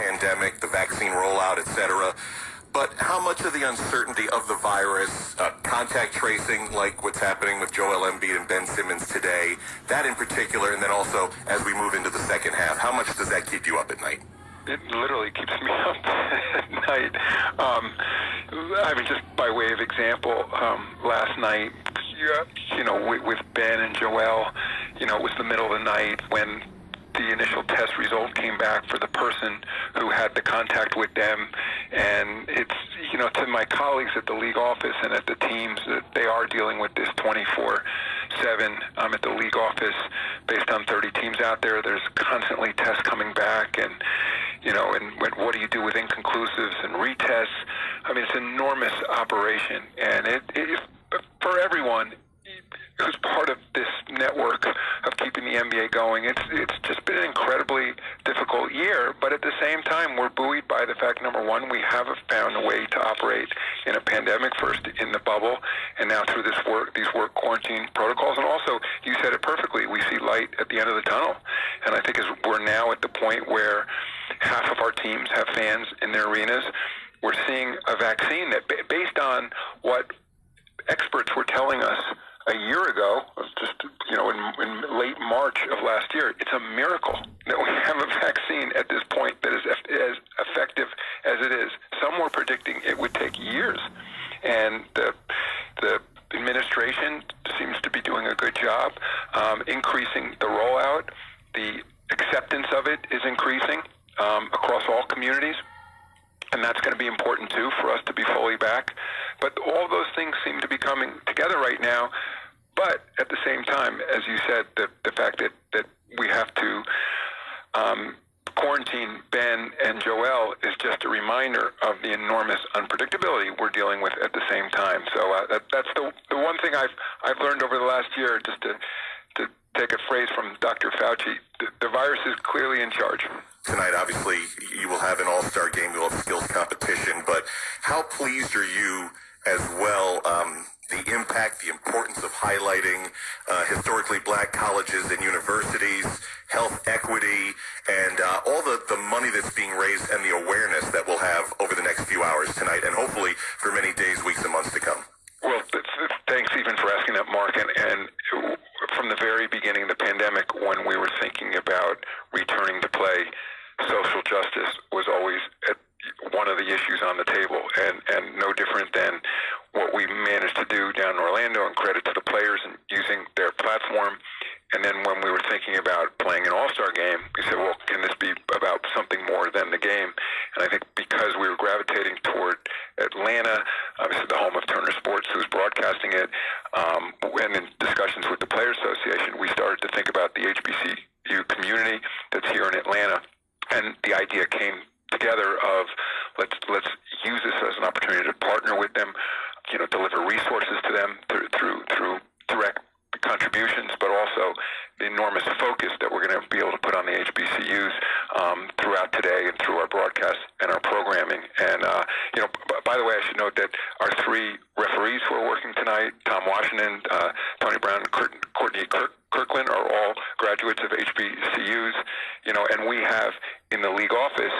pandemic, the vaccine rollout, etc. But how much of the uncertainty of the virus, uh, contact tracing, like what's happening with Joel Embiid and Ben Simmons today, that in particular, and then also as we move into the second half, how much does that keep you up at night? it literally keeps me up at night. Um, I mean, just by way of example, um, last night, you know, with Ben and Joel, you know, it was the middle of the night when the initial test result came back for the person who had the contact with them. And it's, you know, to my colleagues at the league office and at the teams that they are dealing with this 24 7 um, at the league office based on 30 teams out there. There's constantly tests coming back. And, you know, and what do you do with inconclusives and retests? I mean, it's an enormous operation. And it, it for everyone, who's part of this network of keeping the NBA going. It's it's just been an incredibly difficult year, but at the same time, we're buoyed by the fact number one, we have found a way to operate in a pandemic. First in the bubble, and now through this work, these work quarantine protocols, and also you said it perfectly. We see light at the end of the tunnel, and I think as we're now at the point where half of our teams have fans in their arenas. We're seeing a vaccine that, based on what experts were telling us a year ago, just you know, in, in late March of last year, it's a miracle that we have a vaccine at this point that is as effective as it is. Some were predicting it would take years, and the the administration seems to be doing a good job um, increasing the rollout. The acceptance of it is increasing um, across all communities and that's going to be important too for us to be fully back. But all those things seem to be coming together right now. But at the same time, as you said, the, the fact that, that we have to um, quarantine Ben and Joel is just a reminder of the enormous unpredictability we're dealing with at the same time. So uh, that, that's the, the one thing I've, I've learned over the last year, just to, to take a phrase from Dr. Fauci, the, the virus is clearly in charge tonight. Obviously, you will have an all-star game. You'll have skills competition. But how pleased are you as well? Um, the impact, the importance of highlighting uh, historically black colleges and universities, health equity, and uh, all the, the money that's being raised and the awareness that we'll have over the next few hours tonight and hopefully for many days, weeks, and months to come. Well, thanks even for asking that, Mark. And, and from the very beginning of the pandemic, when we were thinking about returning to play, social justice was always at one of the issues on the table, and and no different than what we managed to do down in Orlando. And credit to the players and using their platform. And then when we were thinking about playing an All-Star game, we said, well, can this be about something more than the game? And I think because we were gravitating toward Atlanta, obviously the home of Turner Sports, who's broadcasting it, um, and in discussions with the Players Association, we started to think about the HBCU community that's here in Atlanta and the idea came together of let's let's use this as an opportunity to partner with them, you know, deliver resources to them through through, through direct contributions, but also the enormous focus that we're going to be able to put on the HBCUs um, throughout today and through our broadcast and our programming. And uh, you know, by the way, I should note that our three referees who are working tonight, Tom Washington, uh, Tony Brown, Courtney Kirk, Kirkland, are all graduates of HBCUs. You know, and we have in the league office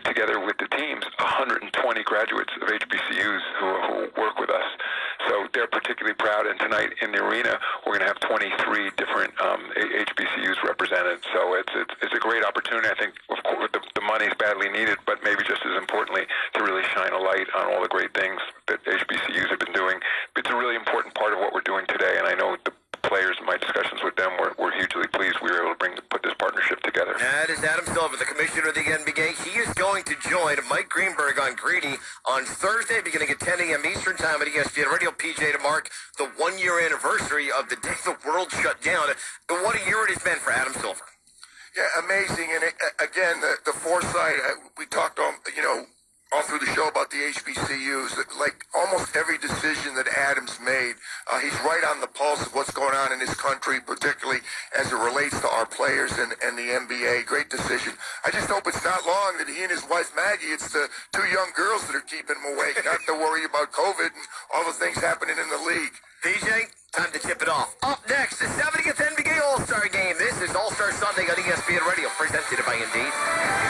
together with the teams, 120 graduates of HBCUs who, who work with us. So they're particularly proud. And tonight in the arena, we're going to have 23 different um, HBCUs represented. So it's, it's, it's a great opportunity. I think, of course, the, the money is badly needed, but maybe just as importantly, to really shine a light on all the great things that HBCUs have been doing. It's a really important part of what we're doing today. And I know the players in my discussions with them were, were hugely pleased we were able to bring put this partnership together. That is Adam Silver, the commissioner of the NBA. He is going to join Mike Greenberg on Greeny on Thursday, beginning at 10 a.m. Eastern Time at ESPN Radio. PJ to mark the one-year anniversary of the day the world shut down. And What a year it has been for Adam Silver. Yeah, amazing. And it, again, the, the foresight, uh, we talked on, you know, all through the show about the HBCUs. Like almost every decision that Adams made, uh, he's right on the pulse of what's going on in his country, particularly as it relates to our players and, and the NBA. Great decision. I just hope it's not long that he and his wife Maggie, it's the two young girls that are keeping him awake, not to worry about COVID and all the things happening in the league. PJ, time to tip it off. Up next, the 70th NBA All-Star Game. This is All-Star Sunday on ESPN Radio, presented by Indeed.